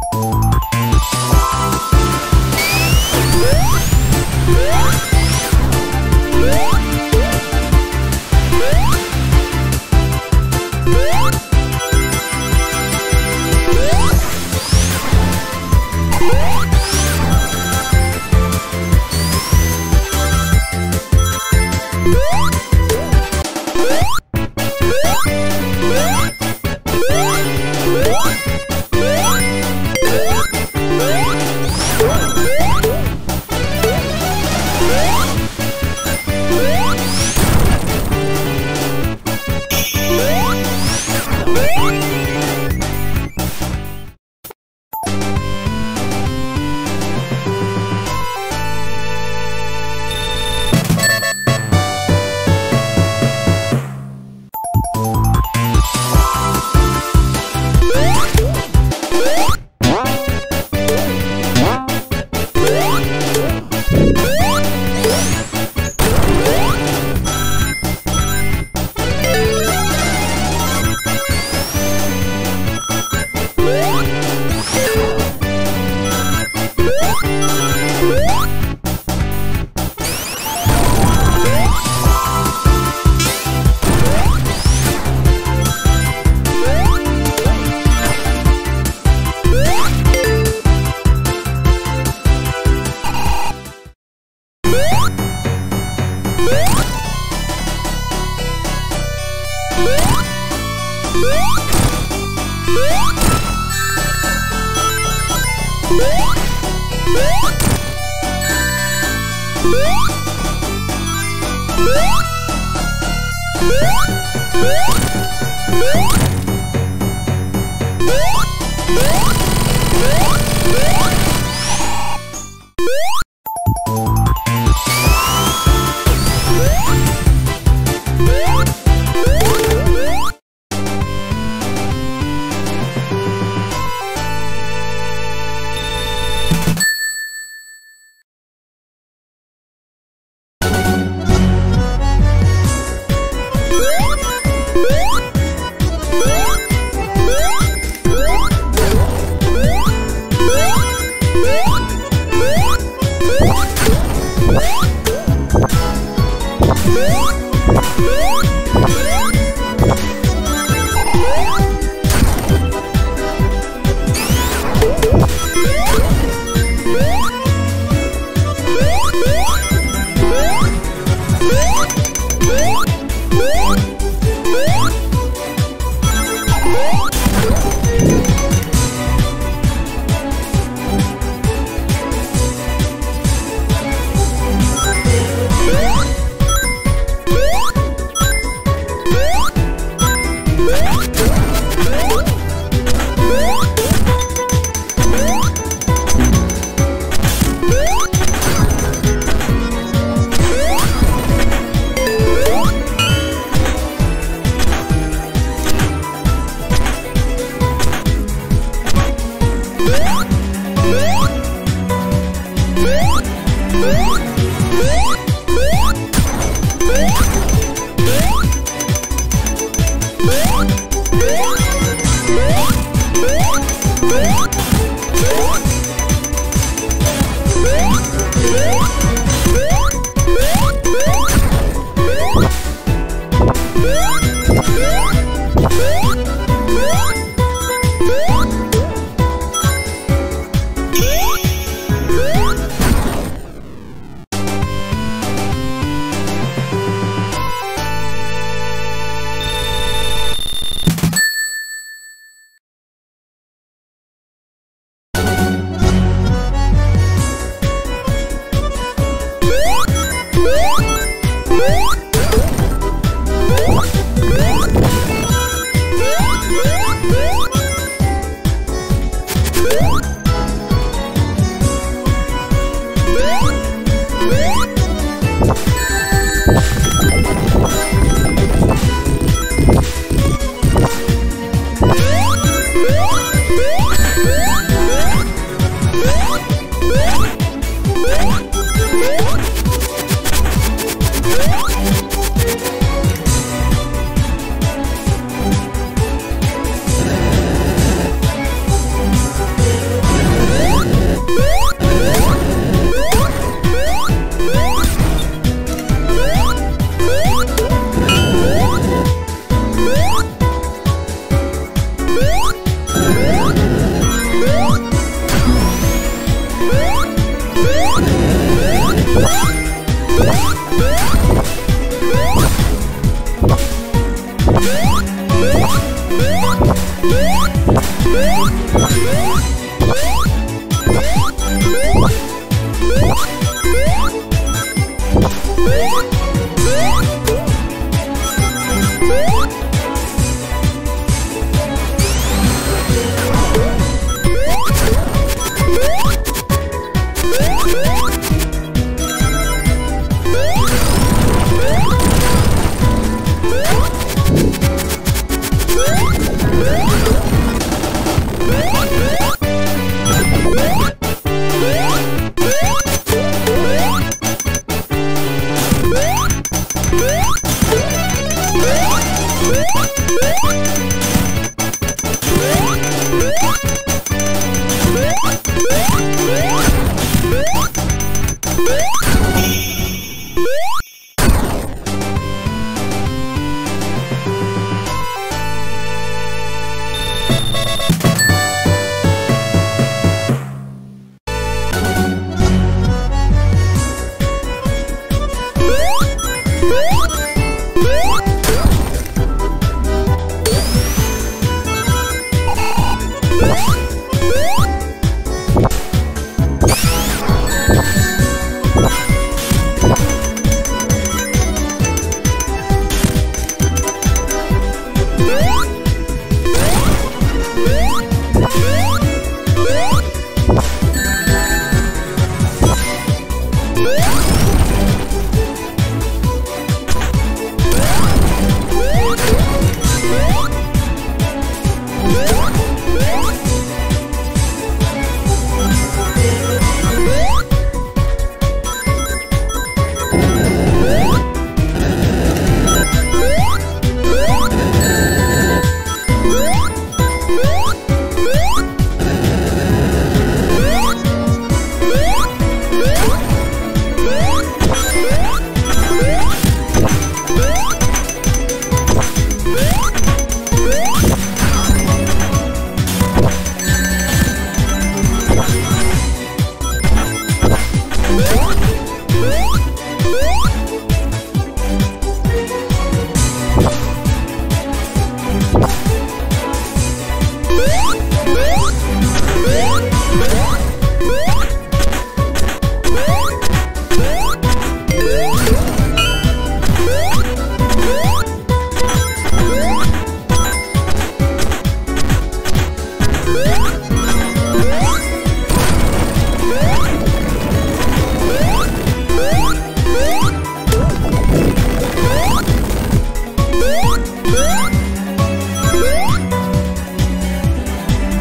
Thank.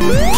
Woo!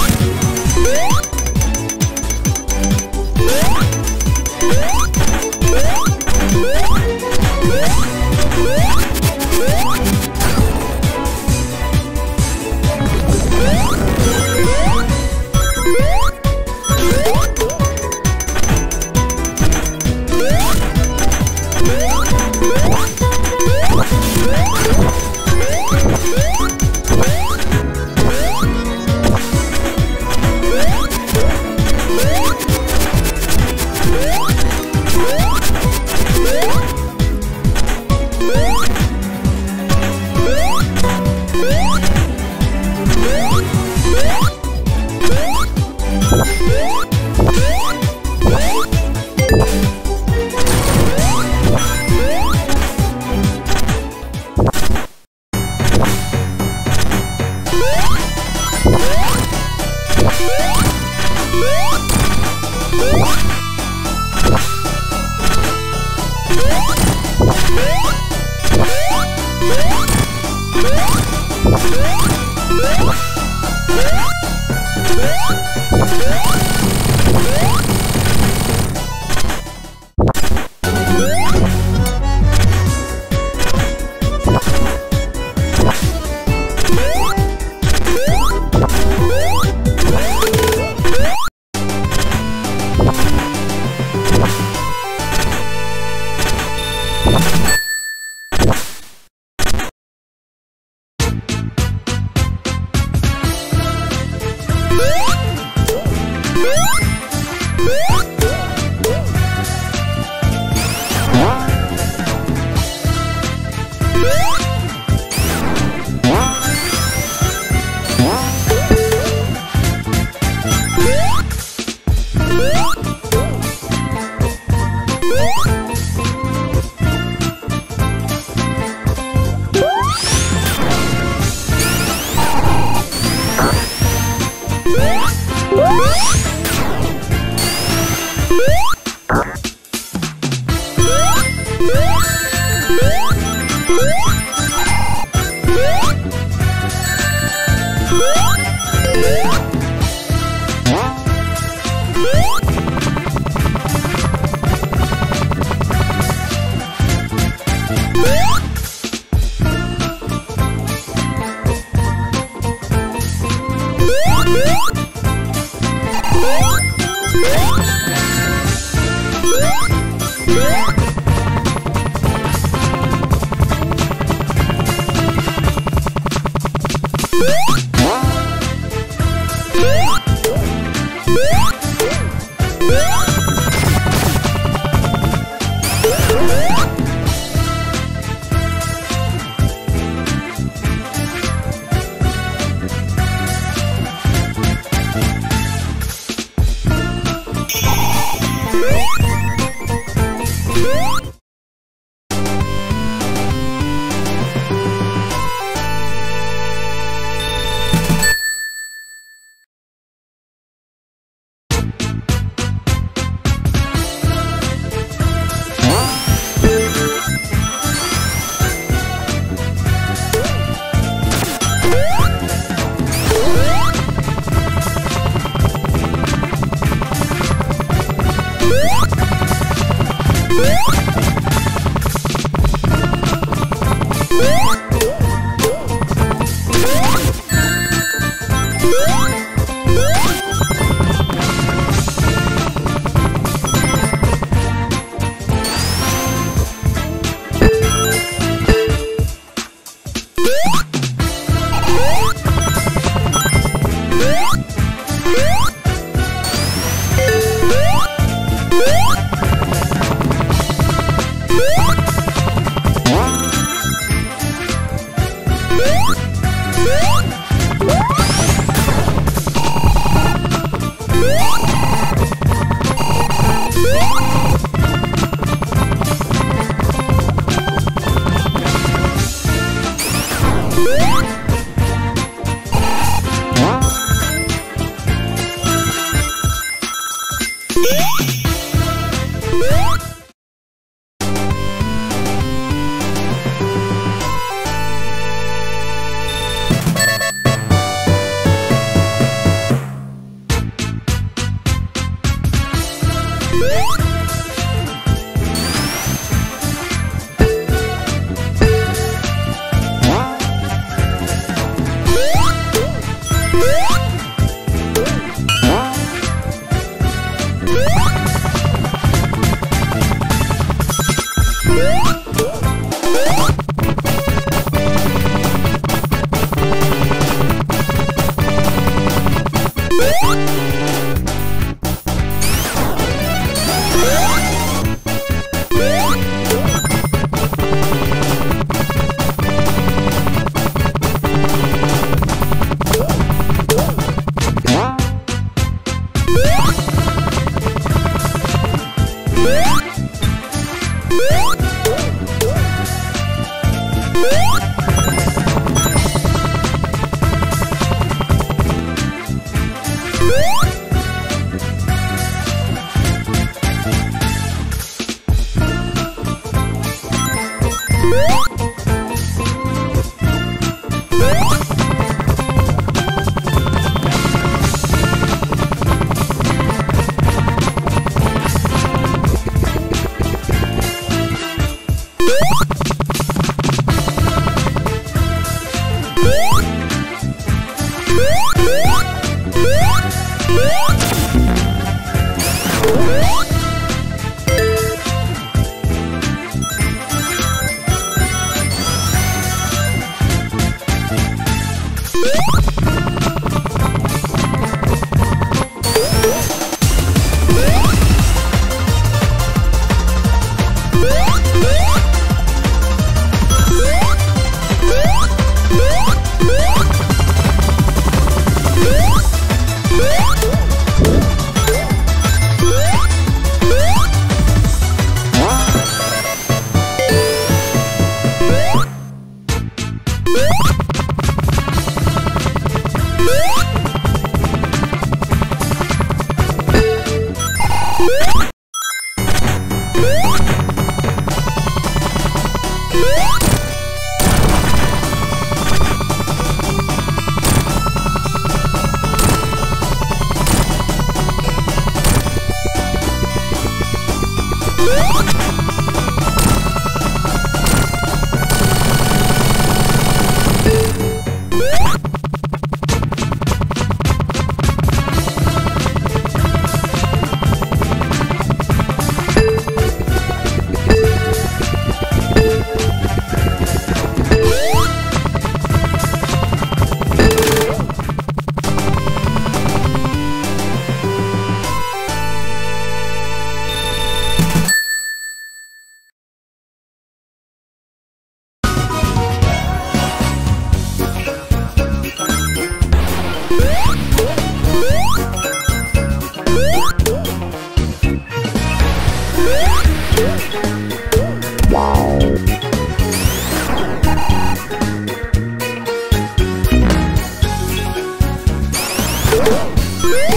Woo!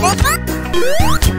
Opa!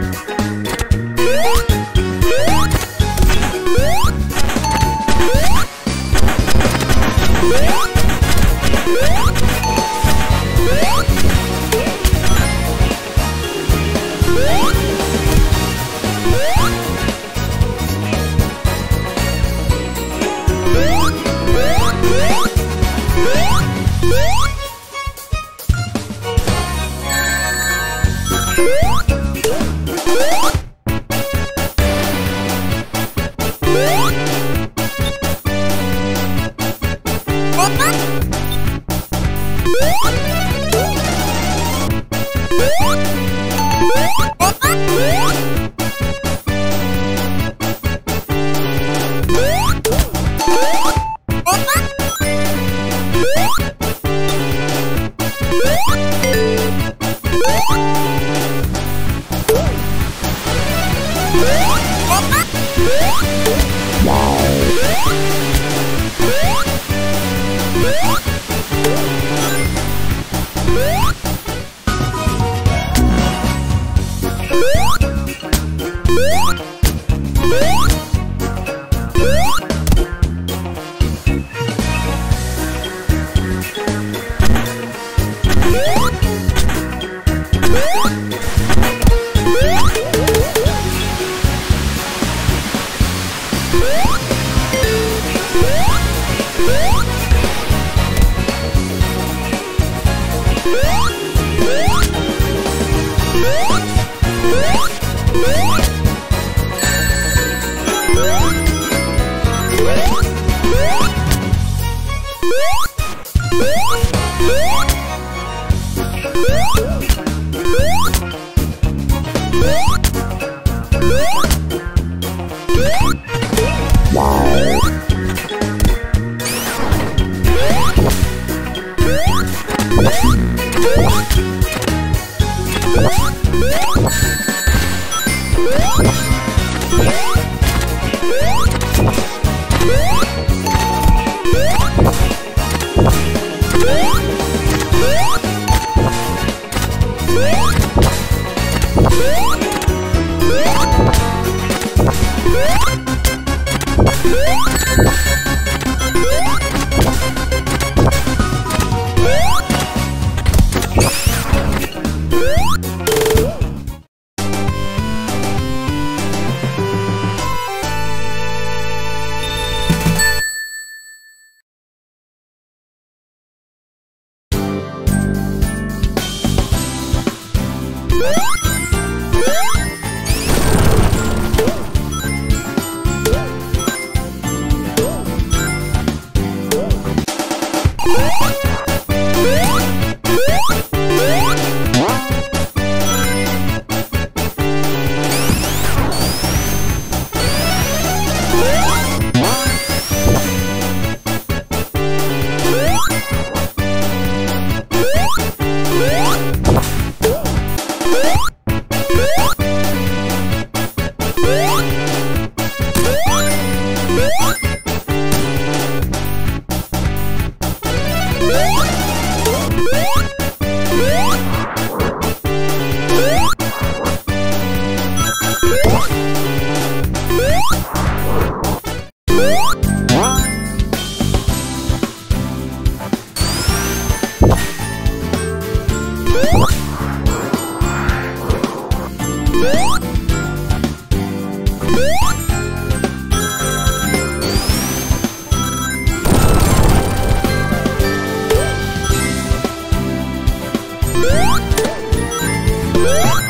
Woo!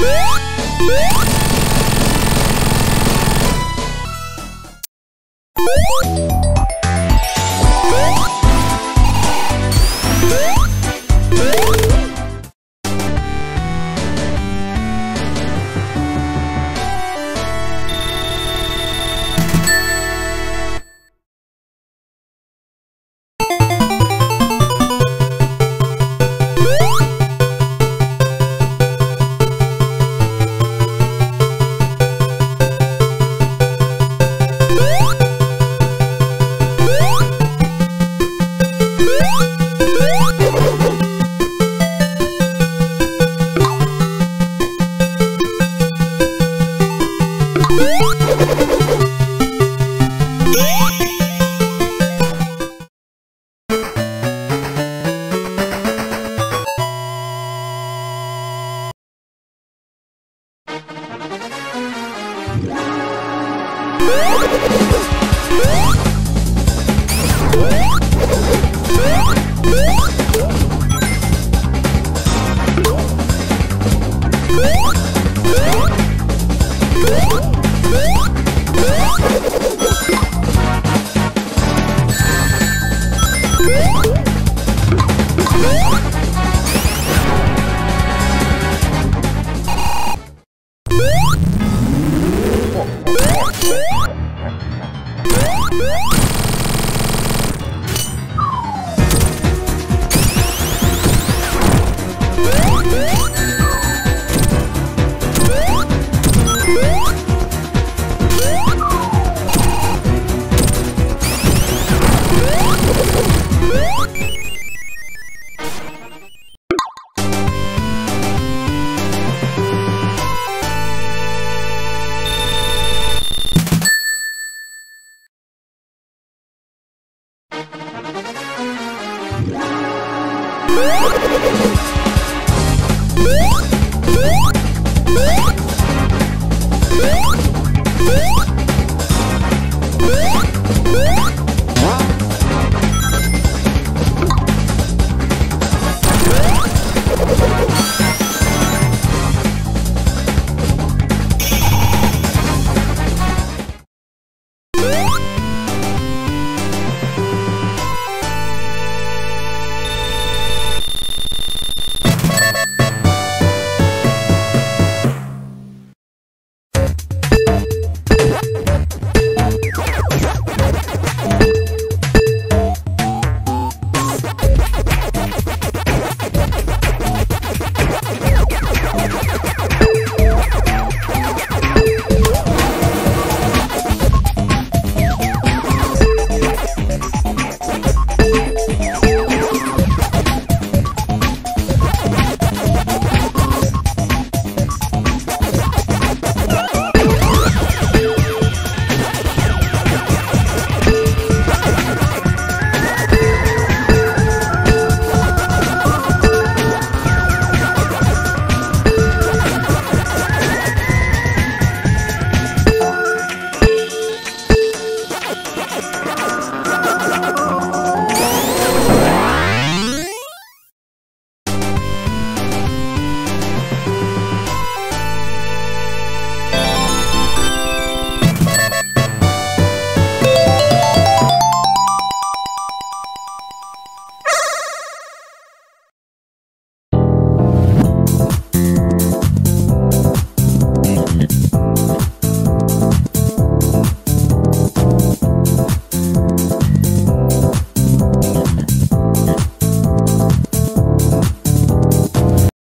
Música Woo!